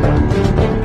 Thank you.